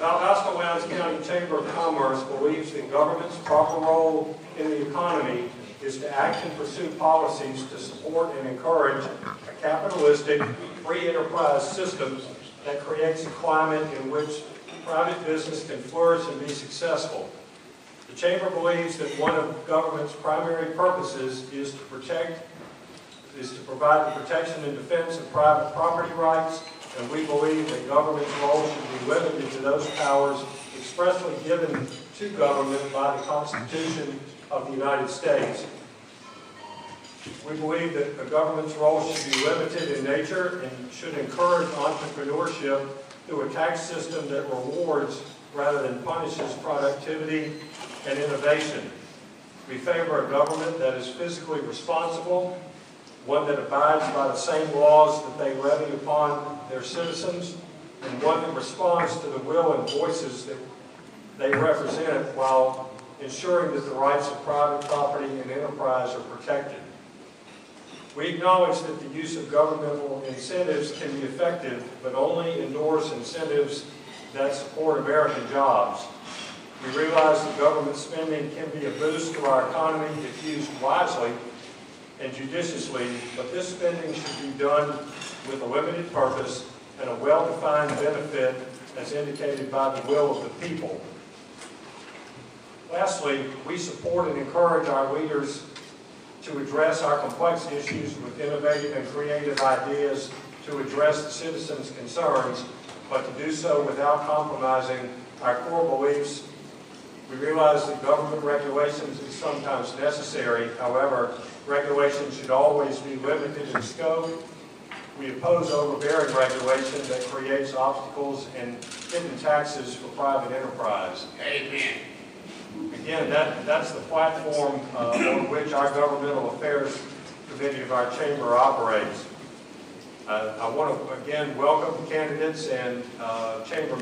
Valdosta Lowndes County Chamber of Commerce believes that government's proper role in the economy is to act and pursue policies to support and encourage a capitalistic, free enterprise system that creates a climate in which private business can flourish and be successful. The Chamber believes that one of government's primary purposes is to protect, is to provide the protection and defense of private property rights, and we believe that government's role should be limited to those powers expressly given to government by the Constitution of the United States. We believe that the government's role should be limited in nature and should encourage entrepreneurship through a tax system that rewards rather than punishes productivity and innovation. We favor a government that is fiscally responsible, one that abides by the same laws that they levy upon their citizens, and one that responds to the will and voices that they represent while ensuring that the rights of private property and enterprise are protected. We acknowledge that the use of governmental incentives can be effective, but only endorse incentives that support American jobs. We realize that government spending can be a boost to our economy if used wisely and judiciously, but this spending should be done with a limited purpose and a well-defined benefit as indicated by the will of the people. Lastly, we support and encourage our leaders to address our complex issues with innovative and creative ideas to address the citizens' concerns, but to do so without compromising our core beliefs. We realize that government regulations is sometimes necessary. However, regulations should always be limited in scope. We oppose overbearing regulation that creates obstacles and hidden taxes for private enterprise. Amen. Again, that, that's the platform uh, on which our Governmental Affairs Committee of our chamber operates. Uh, I want to, again, welcome candidates and uh, chamber